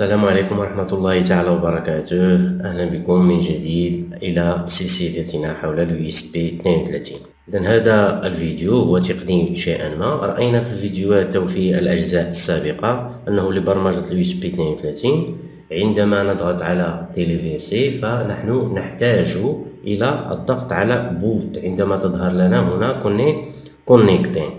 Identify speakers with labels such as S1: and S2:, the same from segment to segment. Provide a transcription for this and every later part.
S1: السلام عليكم ورحمة الله تعالى وبركاته. أهلا بكم من جديد إلى سلسلتنا حول ال ESP 32 إذا هذا الفيديو هو تقني شيئا ما. رأينا في الفيديوهات أو في الأجزاء السابقة أنه لبرمجة ال ESP 32 عندما نضغط على téléverser فنحن نحتاج إلى الضغط على boot عندما تظهر لنا هنا connecting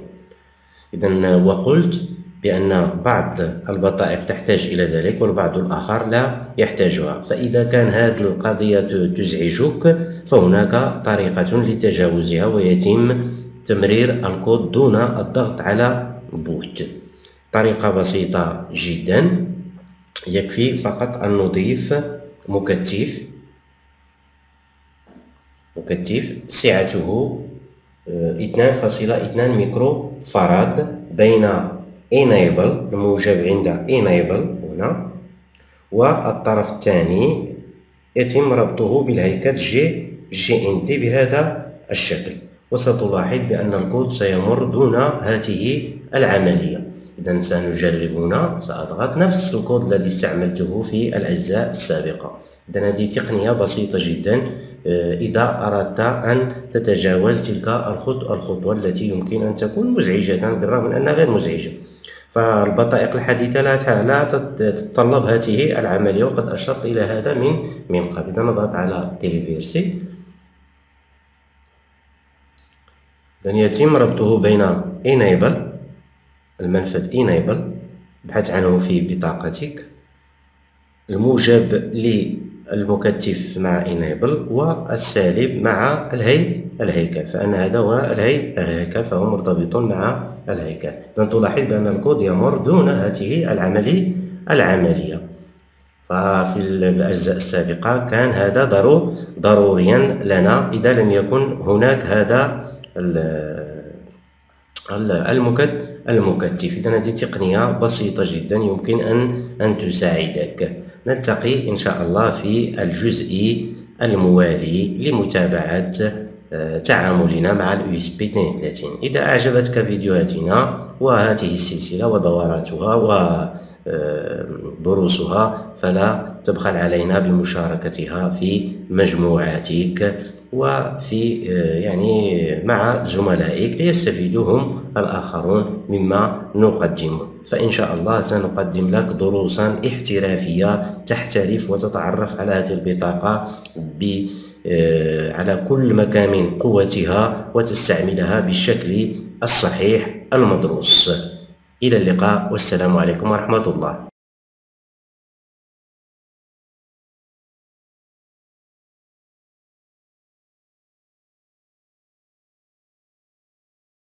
S1: إذا وقلت بأن بعض البطائق تحتاج إلى ذلك والبعض الآخر لا يحتاجها. فإذا كان هذه القضية تزعجك فهناك طريقة لتجاوزها ويتم تمرير الكود دون الضغط على بوت. طريقة بسيطة جدا. يكفي فقط أن نضيف مكتف. مكتف سعته 2.2 ميكرو فاراد بين enable الموجب عند enable هنا. والطرف الثاني يتم ربطه بالهيكل G GND بهذا الشكل. وستلاحظ بأن الكود سيمر دون هذه العملية. إذا سنجرب هنا سأضغط نفس الكود الذي استعملته في الأجزاء السابقة. إذا هذه تقنية بسيطة جدا آه، إذا أردت أن تتجاوز تلك الخطوة التي يمكن أن تكون مزعجة بالرغم من أنها غير مزعجة. فالبطائق الحديثة لا لا تتطلب هذه العملية وقد أشرت إلى هذا من من قبل. إذا نضغط على تيليفيرسي إذن يتم ربطه بين enable المنفذ enable ابحث عنه في بطاقتك الموجب للمكتف مع enable والسالب مع الهي الهيكل فأن هذا هو الهي الهيكل فهو مرتبط مع الهيكل. إذا تلاحظ بأن الكود يمر دون هذه العملية العملية. ففي الأجزاء السابقة كان هذا ضروريا لنا إذا لم يكن هناك هذا المكتف. إذا هذه تقنية بسيطة جدا يمكن أن أن تساعدك. نلتقي إن شاء الله في الجزء الموالي لمتابعة تعاملنا مع ال ESP 32 إذا أعجبتك فيديوهاتنا وهذه السلسلة ودوراتها ودروسها آه، فلا تبخل علينا بمشاركتها في مجموعاتك. وفي آه، يعني مع زملائك ليستفيدوا هم الآخرون مما نقدمه فإن شاء الله سنقدم لك دروسا احترافية تحترف وتتعرف على هذه البطاقة ب آه، على كل مكان قوتها وتستعملها بالشكل الصحيح المدروس. إلى اللقاء والسلام عليكم ورحمة الله.